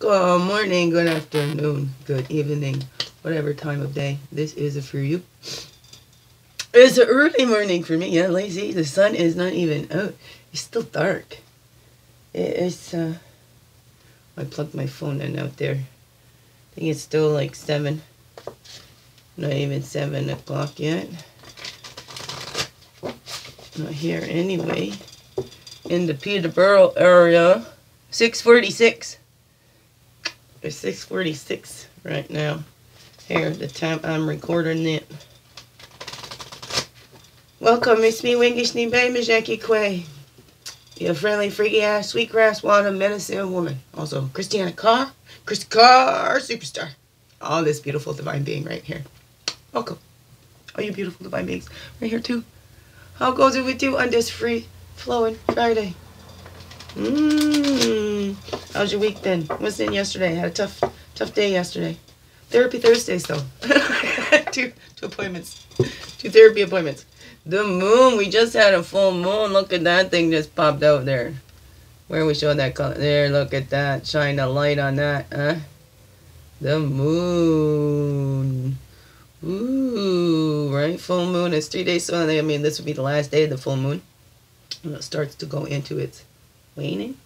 Good morning, good afternoon, good evening, whatever time of day this is for you. It's early morning for me. Yeah, lazy. The sun is not even out. It's still dark. It's uh. I plugged my phone in out there. I think it's still like seven. Not even seven o'clock yet. Not here anyway. In the Peterborough area. 646. It's 646 right now. Here, the time I'm recording it. Welcome, it's me, Wingush Nibi Mizikii Kwe. Your friendly, freaky ass, sweetgrass water medicine woman. Also, Christiana Carr, Chris Carr, superstar. All this beautiful divine being right here. Welcome. All you beautiful divine beings right here too. How goes it with you on this free flowing Friday? Mmm. How's your week been? What's in yesterday? Had a tough, tough day yesterday. Therapy Thursdays though. two, two appointments. Two therapy appointments. The moon, we just had a full moon. Look at that thing just popped out there. Where we show that color? There, look at that. Shine a light on that, huh? The moon. Ooh, right? Full moon. It's three days. So, I mean, this would be the last day of the full moon. And it starts to go into its waning.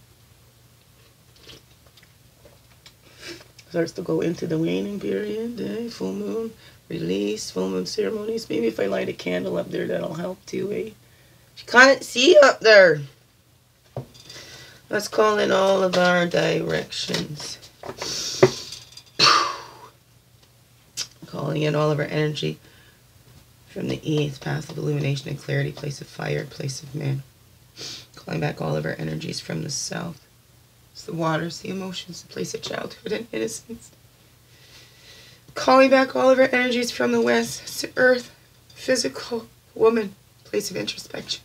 Starts to go into the waning period. Eh? Full moon release, full moon ceremonies. Maybe if I light a candle up there, that'll help too, eh? You can't see up there. Let's call in all of our directions. Calling in all of our energy from the east, path of illumination and clarity, place of fire, place of man. Calling back all of our energies from the south. It's the waters, the emotions, the place of childhood and innocence calling back all of our energies from the west to earth, physical, woman, place of introspection.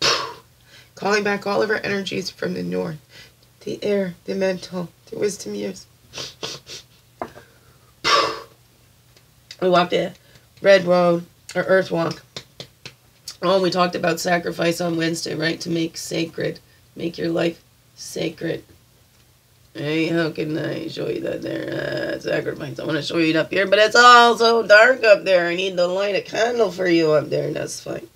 calling back all of our energies from the north, the air, the mental, the wisdom years. we walked a red road or earth walk. Oh, we talked about sacrifice on Wednesday, right? To make sacred, make your life sacred. Hey, how can I show you that there? Uh, sacrifice. I want to show you it up here, but it's all so dark up there. I need to light a candle for you up there. That's fine.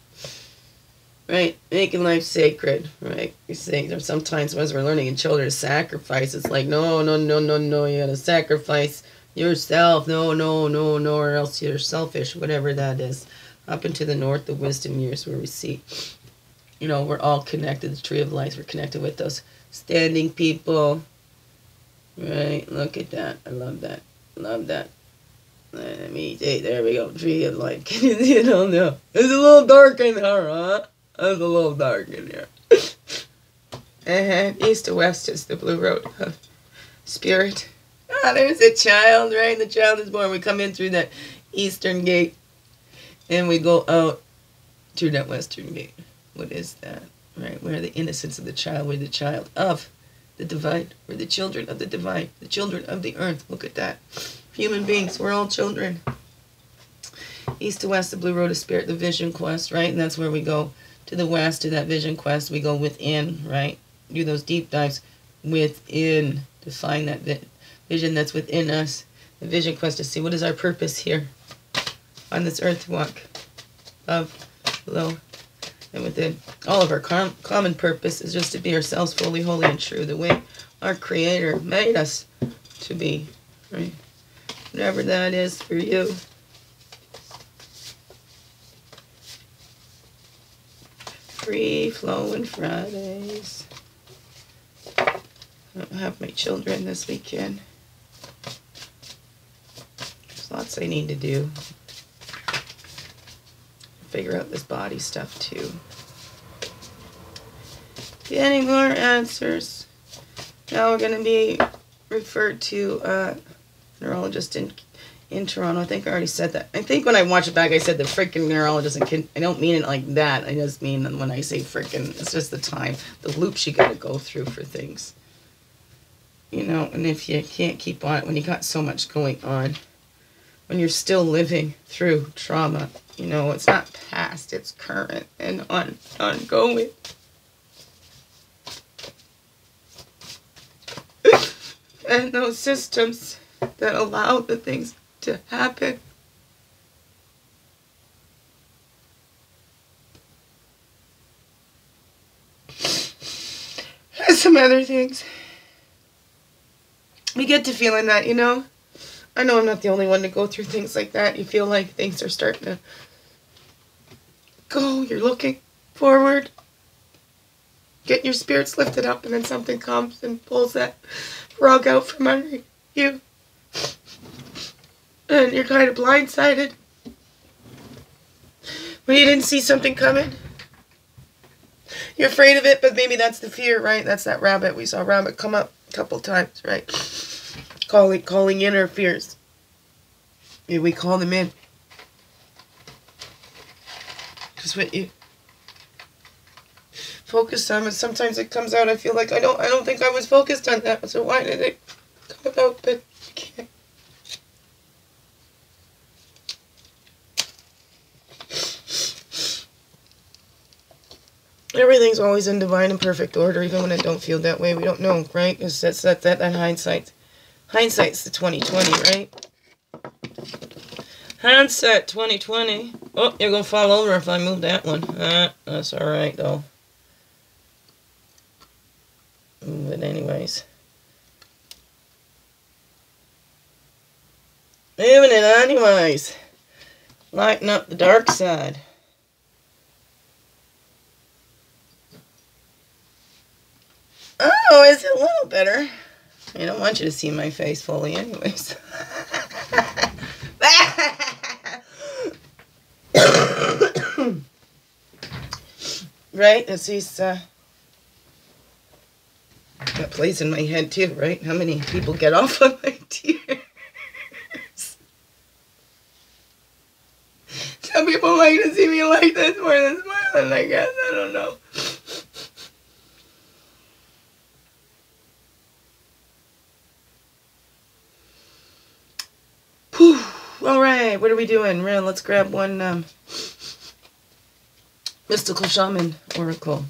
Right? Making life sacred. Right? You see, sometimes as we're learning in children sacrifice, it's like, no, no, no, no, no. You got to sacrifice yourself. No, no, no, no, or else you're selfish, whatever that is. Up into the north, the wisdom years where we see, you know, we're all connected. The tree of life, we're connected with those standing people Right, look at that. I love that. Love that. Let me see. There we go. Tree of life. Can you see it on there? It's a little dark in here, huh? It's a little dark in here. and east to west is the blue road of spirit. Ah, there's a child, right? The child is born. We come in through that eastern gate and we go out through that western gate. What is that? Right? We are the innocence of the child, we're the child of the divine. We're the children of the divine, the children of the earth. Look at that. Human beings, we're all children. East to west, the blue road of spirit, the vision quest, right? And that's where we go to the west, to that vision quest. We go within, right? Do those deep dives within to find that vision that's within us. The vision quest to see what is our purpose here on this earth walk of low and within all of our com common purpose is just to be ourselves fully, holy, and true, the way our Creator made us to be, right? Whatever that is for you. Free flowing Fridays. I don't have my children this weekend. There's lots I need to do figure out this body stuff too. Any more answers? Now we're going to be referred to a neurologist in in Toronto. I think I already said that. I think when I watch it back, I said the freaking neurologist. And I don't mean it like that. I just mean when I say freaking, it's just the time, the loops you got to go through for things. You know, and if you can't keep on it when you got so much going on, when you're still living through trauma, you know, it's not past, it's current and on ongoing. and those systems that allow the things to happen. And some other things. We get to feeling that, you know? I know I'm not the only one to go through things like that. You feel like things are starting to go, you're looking forward, getting your spirits lifted up, and then something comes and pulls that rug out from under you. And you're kind of blindsided. When you didn't see something coming. You're afraid of it, but maybe that's the fear, right? That's that rabbit. We saw rabbit come up a couple times, right? Calling calling in our fears. We call them in. Because what you focus on, and sometimes it comes out. I feel like I don't. I don't think I was focused on that. So why did it come about? But I can't. Everything's always in divine and perfect order, even when it don't feel that way. We don't know, right? Because that's that that that hindsight. Hindsight's the twenty twenty, right? Hindsight twenty twenty. Oh, you're gonna fall over if I move that one. Uh, that's all right though. But anyways. Moving it anyways. Lighten up the dark side. Oh, is it a little better? I don't want you to see my face fully anyways. right? It's these, uh, that plays in my head too, right? How many people get off of my tears? Some people like to see me like this more than smiling, I guess. I don't know. All right, what are we doing? Ren, let's grab one um, mystical shaman oracle.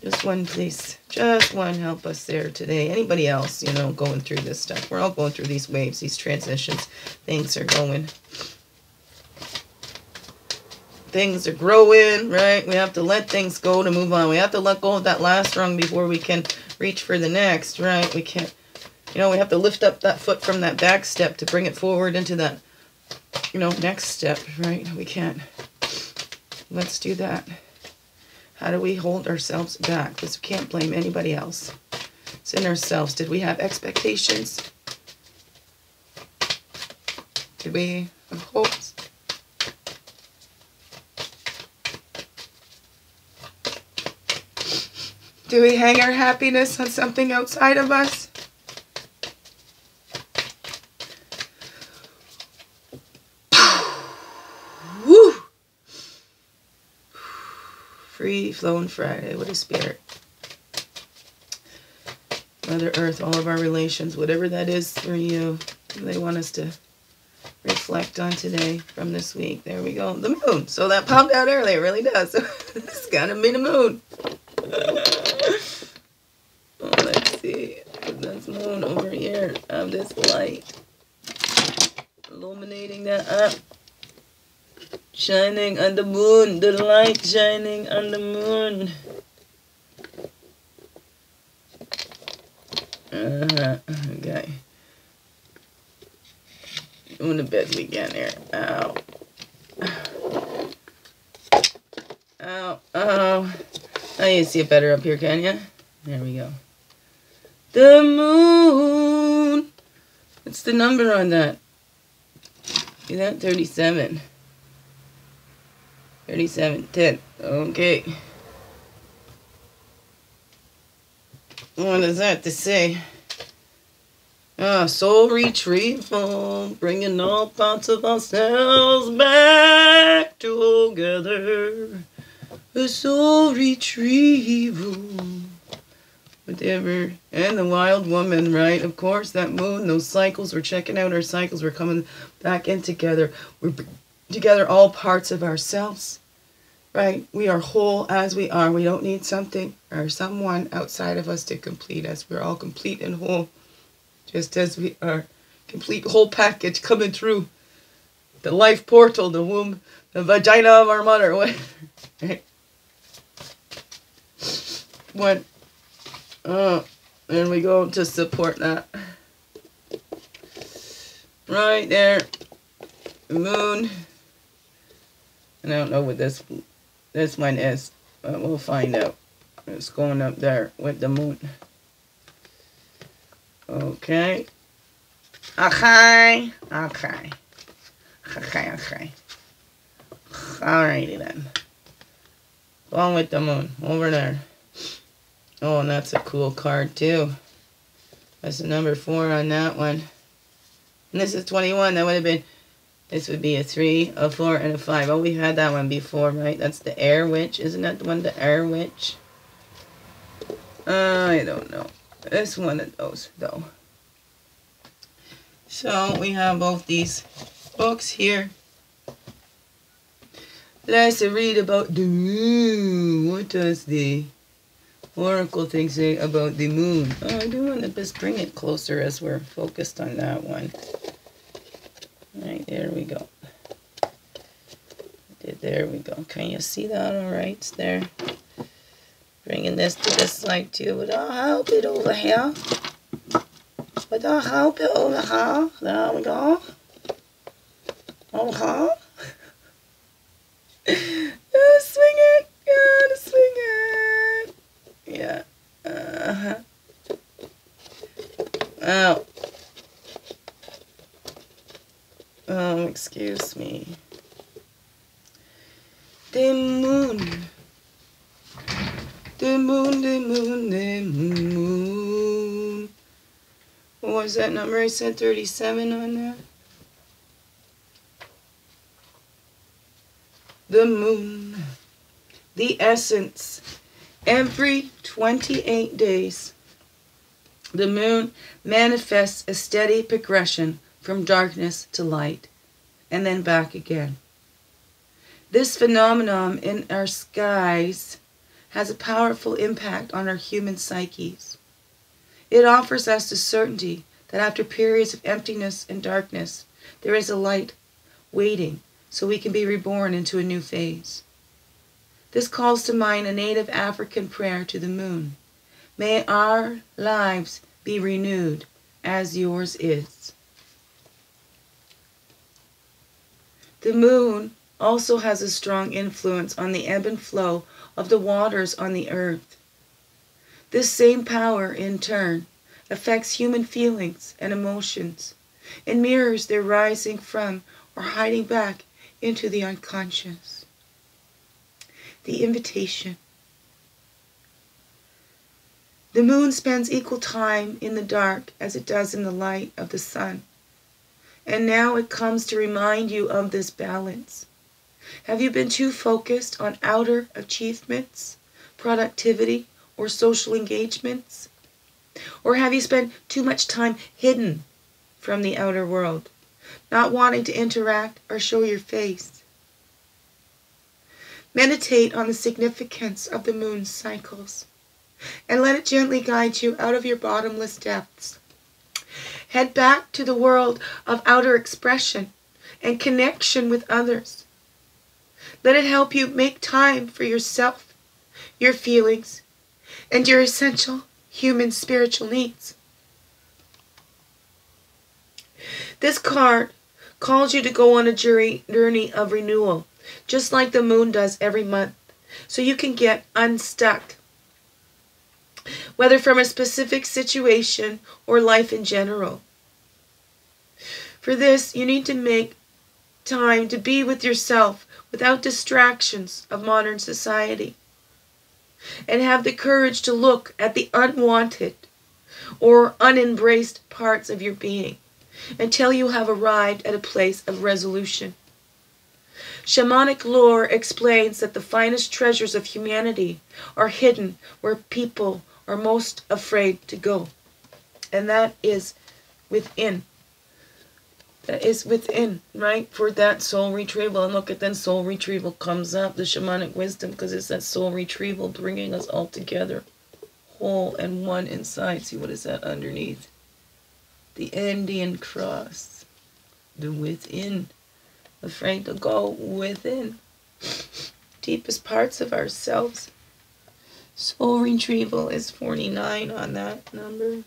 Just one, please. Just one. Help us there today. Anybody else, you know, going through this stuff? We're all going through these waves, these transitions. Things are going. Things are growing, right? We have to let things go to move on. We have to let go of that last rung before we can reach for the next, right? We can't you know, we have to lift up that foot from that back step to bring it forward into that, you know, next step, right? We can't. Let's do that. How do we hold ourselves back? Because we can't blame anybody else. It's in ourselves. Did we have expectations? Did we have hopes? Do we hang our happiness on something outside of us? Free flowing Friday. What a spirit. Mother Earth, all of our relations, whatever that is for you, they want us to reflect on today from this week. There we go. The moon. So that popped out early. It really does. it's got to be the moon. oh, let's see. That's moon over here. Of this light. Illuminating that up shining on the moon, the light shining on the moon. Uh-huh. Okay. Doing best we can here. Ow. Ow. Oh. Now you see it better up here, can you? There we go. The moon. What's the number on that? See that? 37. 37, 10. Okay. What does that to say? Ah, soul retrieval, bringing all parts of ourselves back together. A soul retrieval. Whatever. And the wild woman, right? Of course, that moon, those cycles, we're checking out our cycles, we're coming back in together. We're together all parts of ourselves right? We are whole as we are. We don't need something or someone outside of us to complete us. We're all complete and whole. just as we are. Complete whole package coming through. The life portal, the womb, the vagina of our mother. What? Oh, and we go to support that. Right there. Moon. And I don't know what this this one is, but we'll find out. It's going up there with the moon. Okay. Okay. Okay. Okay, okay. Alrighty then. Going with the moon. Over there. Oh, and that's a cool card too. That's the number four on that one. And this is 21. That would have been, this would be a three, a four, and a five. Oh, we had that one before, right? That's the air witch. Isn't that the one, the air witch? Uh, I don't know. It's one of those, though. So, we have both these books here. Let's read about the moon. What does the oracle thing say about the moon? Oh, I do want to just bring it closer as we're focused on that one. Right, there we go. There we go. Can you see that all right there? Bringing this to this side too. Would I'll help it over here? Would I'll help it over here? There we go. Over here. swing it. Gotta swing it. Yeah. Uh-huh. Oh. Um, excuse me. The moon. The moon, the moon, the moon. What was that number I said? 37 on that? The moon. The essence. Every 28 days, the moon manifests a steady progression from darkness to light, and then back again. This phenomenon in our skies has a powerful impact on our human psyches. It offers us the certainty that after periods of emptiness and darkness, there is a light waiting so we can be reborn into a new phase. This calls to mind a native African prayer to the moon. May our lives be renewed as yours is. The moon also has a strong influence on the ebb and flow of the waters on the earth. This same power, in turn, affects human feelings and emotions and mirrors their rising from or hiding back into the unconscious. The invitation. The moon spends equal time in the dark as it does in the light of the sun. And now it comes to remind you of this balance. Have you been too focused on outer achievements, productivity, or social engagements? Or have you spent too much time hidden from the outer world, not wanting to interact or show your face? Meditate on the significance of the moon's cycles and let it gently guide you out of your bottomless depths Head back to the world of outer expression and connection with others. Let it help you make time for yourself, your feelings, and your essential human spiritual needs. This card calls you to go on a journey of renewal, just like the moon does every month, so you can get unstuck whether from a specific situation or life in general. For this, you need to make time to be with yourself without distractions of modern society. And have the courage to look at the unwanted or unembraced parts of your being until you have arrived at a place of resolution. Shamanic lore explains that the finest treasures of humanity are hidden where people are most afraid to go. And that is within. That is within, right? For that soul retrieval. And look at then soul retrieval comes up, the shamanic wisdom, because it's that soul retrieval bringing us all together, whole and one inside. See what is that underneath? the Indian cross, the within, afraid to go within, deepest parts of ourselves. Soul retrieval is 49 on that number.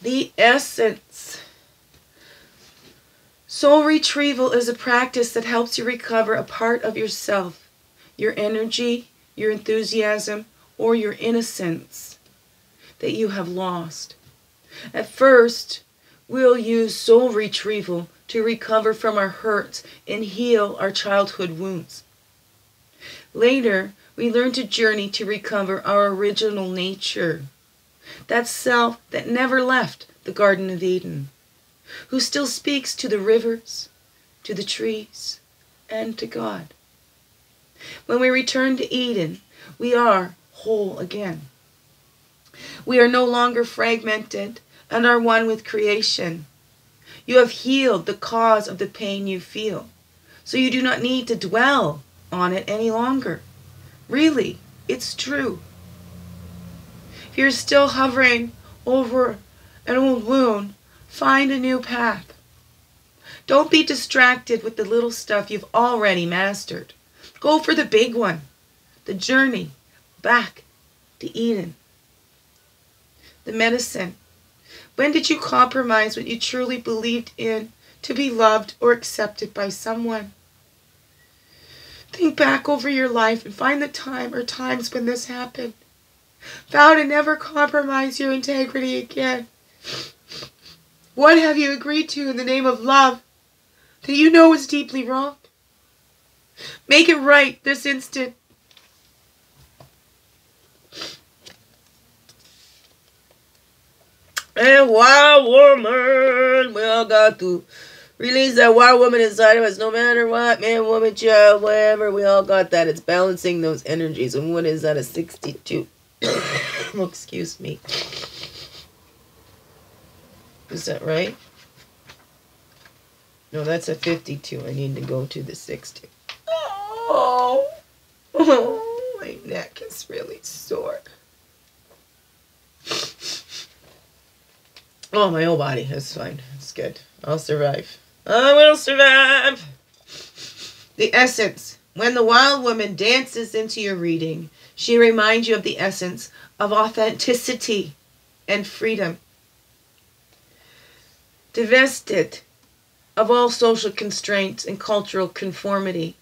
The essence. Soul retrieval is a practice that helps you recover a part of yourself, your energy, your enthusiasm, or your innocence that you have lost. At first, we'll use soul retrieval to recover from our hurts and heal our childhood wounds. Later, we learn to journey to recover our original nature that self that never left the Garden of Eden, who still speaks to the rivers, to the trees, and to God. When we return to Eden, we are whole again. We are no longer fragmented and are one with creation. You have healed the cause of the pain you feel, so you do not need to dwell on it any longer. Really, it's true you're still hovering over an old wound, find a new path. Don't be distracted with the little stuff you've already mastered. Go for the big one, the journey back to Eden. The medicine. When did you compromise what you truly believed in to be loved or accepted by someone? Think back over your life and find the time or times when this happened. Vow to never compromise your integrity again. What have you agreed to in the name of love that you know is deeply wrong? Make it right this instant. And wild woman, we all got to release that wild woman inside of us, no matter what, man, woman, child, whatever. We all got that. It's balancing those energies. And what is that? A 62. excuse me. Is that right? No, that's a 52. I need to go to the 60. Oh, oh my neck is really sore. Oh, my whole body is fine. It's good. I'll survive. I will survive. The essence. When the wild woman dances into your reading, she reminds you of the essence of authenticity and freedom. Divested of all social constraints and cultural conformity,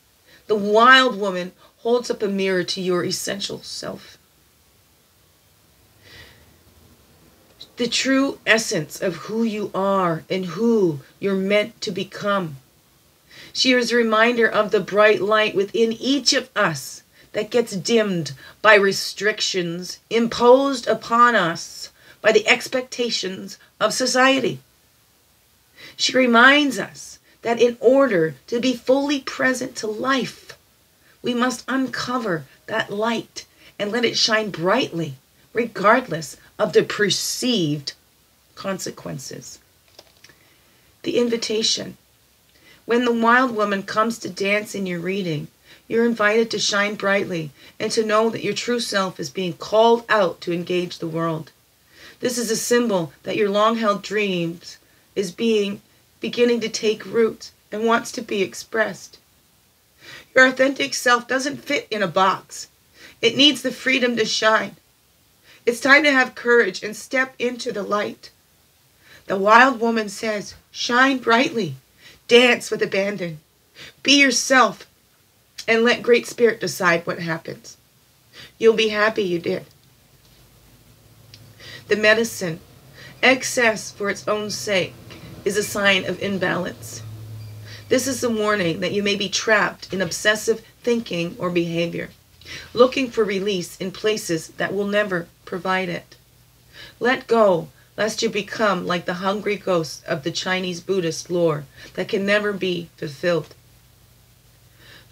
the wild woman holds up a mirror to your essential self. The true essence of who you are and who you're meant to become. She is a reminder of the bright light within each of us that gets dimmed by restrictions imposed upon us by the expectations of society. She reminds us that in order to be fully present to life, we must uncover that light and let it shine brightly, regardless of the perceived consequences. The invitation. When the wild woman comes to dance in your reading, you're invited to shine brightly and to know that your true self is being called out to engage the world. This is a symbol that your long held dreams is being beginning to take root and wants to be expressed. Your authentic self doesn't fit in a box. It needs the freedom to shine. It's time to have courage and step into the light. The wild woman says, shine brightly, dance with abandon, be yourself and let Great Spirit decide what happens. You'll be happy you did. The medicine, excess for its own sake, is a sign of imbalance. This is a warning that you may be trapped in obsessive thinking or behavior, looking for release in places that will never provide it. Let go, lest you become like the hungry ghosts of the Chinese Buddhist lore that can never be fulfilled.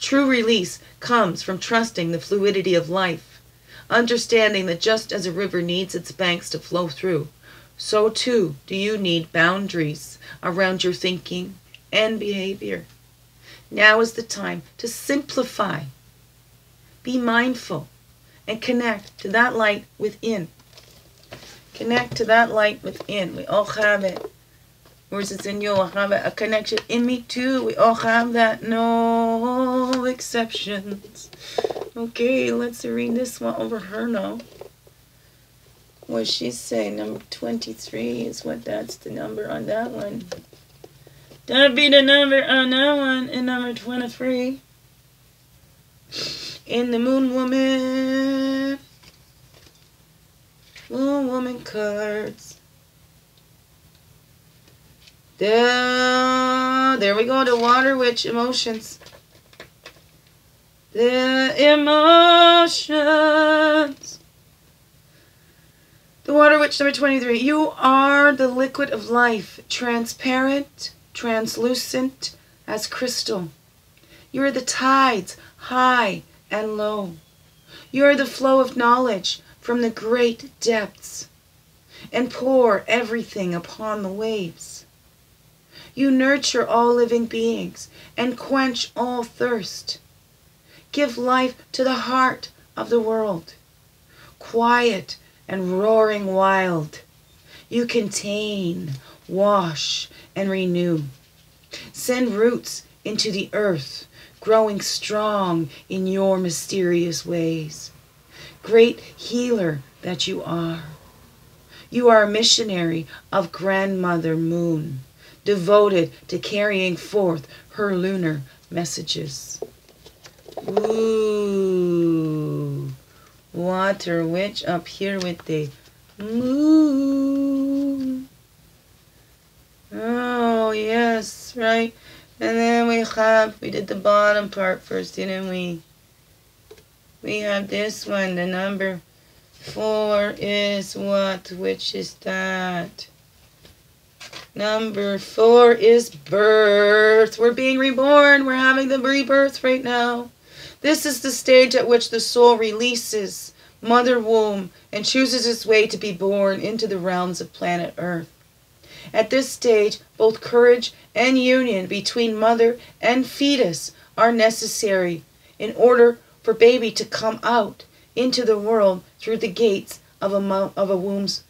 True release comes from trusting the fluidity of life, understanding that just as a river needs its banks to flow through, so too do you need boundaries around your thinking and behavior. Now is the time to simplify, be mindful, and connect to that light within. Connect to that light within. We all have it. Whereas it's in you, I have a connection in me too. We all have that. No exceptions. Okay, let's read this one over her now. What she's saying, number 23 is what that's the number on that one. That'd be the number on that one in number 23. In the Moon Woman. Moon Woman cards. There, there we go, the Water Witch emotions. The emotions. The Water Witch number 23. You are the liquid of life, transparent, translucent as crystal. You are the tides, high and low. You are the flow of knowledge from the great depths, and pour everything upon the waves. You nurture all living beings and quench all thirst. Give life to the heart of the world, quiet and roaring wild. You contain, wash, and renew. Send roots into the earth, growing strong in your mysterious ways. Great healer that you are. You are a missionary of Grandmother Moon, devoted to carrying forth her lunar messages. Ooh, water witch up here with the moon. Oh, yes, right. And then we have, we did the bottom part first, didn't we? We have this one, the number four is what? Which is that? Number four is birth. We're being reborn. We're having the rebirth right now. This is the stage at which the soul releases mother womb and chooses its way to be born into the realms of planet Earth. At this stage, both courage and union between mother and fetus are necessary in order for baby to come out into the world through the gates of a of a womb's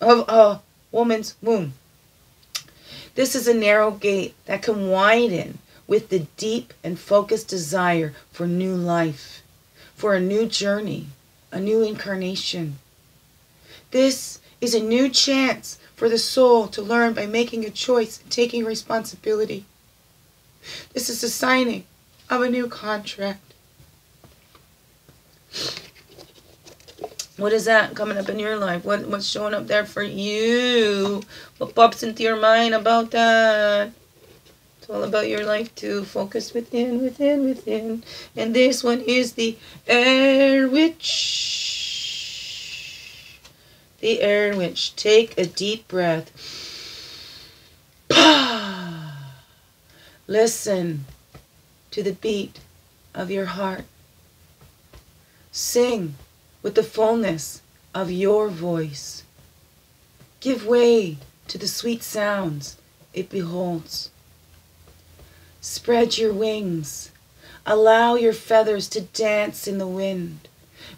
of a woman's womb. This is a narrow gate that can widen with the deep and focused desire for new life, for a new journey, a new incarnation. This is a new chance for the soul to learn by making a choice and taking responsibility. This is the signing of a new contract. What is that coming up in your life? What what's showing up there for you? What pops into your mind about that? It's all about your life too. Focus within, within, within. And this one is the air witch the air witch. Take a deep breath. Listen to the beat of your heart. Sing with the fullness of your voice. Give way to the sweet sounds it beholds. Spread your wings. Allow your feathers to dance in the wind.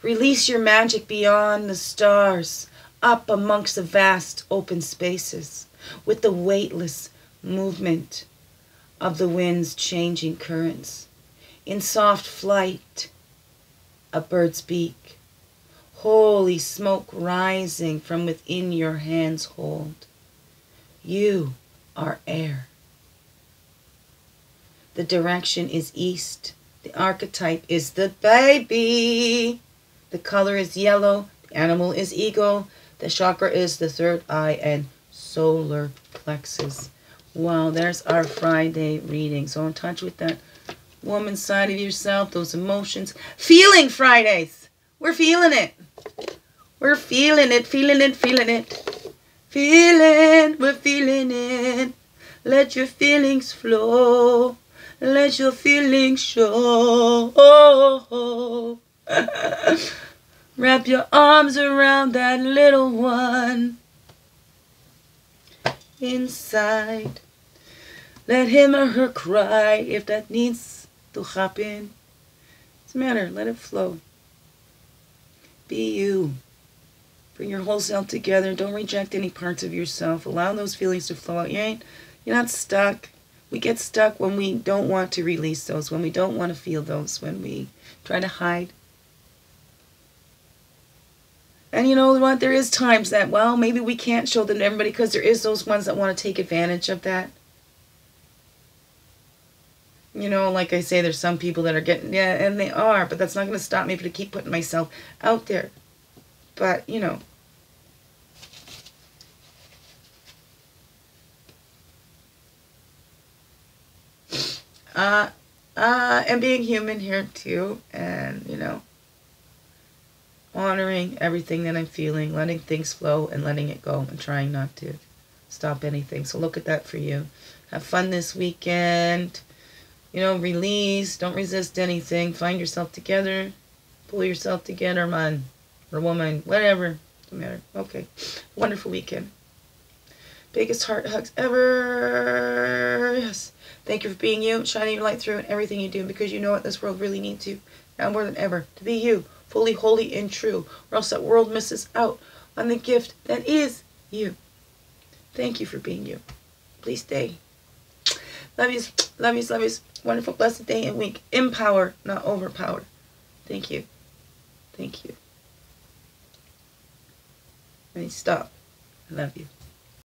Release your magic beyond the stars up amongst the vast open spaces with the weightless movement of the wind's changing currents. In soft flight, a bird's beak, holy smoke rising from within your hand's hold. You are air. The direction is east. The archetype is the baby. The color is yellow. The animal is eagle. The chakra is the third eye and solar plexus. Wow, there's our Friday reading. So in touch with that woman side of yourself, those emotions. Feeling Fridays. We're feeling it. We're feeling it, feeling it, feeling it. Feeling, we're feeling it. Let your feelings flow. Let your feelings show. Wrap your arms around that little one inside. Let him or her cry if that needs to happen. Doesn't matter, let it flow. Be you. Bring your whole self together. Don't reject any parts of yourself. Allow those feelings to flow out. You ain't, you're not stuck. We get stuck when we don't want to release those, when we don't want to feel those, when we try to hide. And you know what? There is times that, well, maybe we can't show them to everybody because there is those ones that want to take advantage of that. You know, like I say, there's some people that are getting, yeah, and they are, but that's not going to stop me to keep putting myself out there. But, you know, uh, uh, and being human here too, and you know, honoring everything that I'm feeling, letting things flow and letting it go, and trying not to stop anything. So look at that for you. Have fun this weekend. You know, release. Don't resist anything. Find yourself together. Pull yourself together, man or woman, whatever. Doesn't matter. Okay. Wonderful weekend. Biggest heart hugs ever. Yes. Thank you for being you, shining your light through in everything you do, because you know what this world really needs you, now more than ever, to be you, fully, holy, and true, or else that world misses out on the gift that is you. Thank you for being you. Please stay. Love yous, love yous, love yous. Wonderful, blessed day and week. Empower, not overpower. Thank you. Thank you. And stop. I love you.